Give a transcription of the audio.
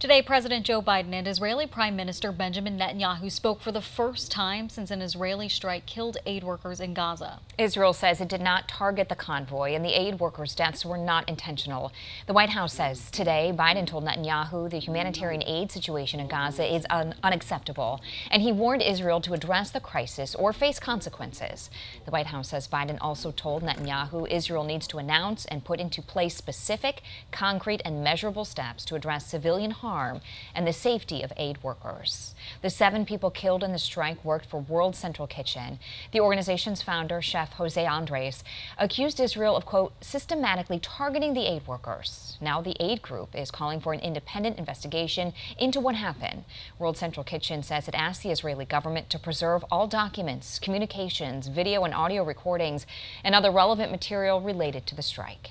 Today, President Joe Biden and Israeli Prime Minister Benjamin Netanyahu spoke for the first time since an Israeli strike killed aid workers in Gaza. Israel says it did not target the convoy and the aid workers' deaths were not intentional. The White House says today Biden told Netanyahu the humanitarian aid situation in Gaza is un unacceptable, and he warned Israel to address the crisis or face consequences. The White House says Biden also told Netanyahu Israel needs to announce and put into place specific, concrete, and measurable steps to address civilian harm harm and the safety of aid workers. The seven people killed in the strike worked for World Central Kitchen. The organization's founder, Chef Jose Andres, accused Israel of, quote, systematically targeting the aid workers. Now the aid group is calling for an independent investigation into what happened. World Central Kitchen says it asked the Israeli government to preserve all documents, communications, video and audio recordings, and other relevant material related to the strike.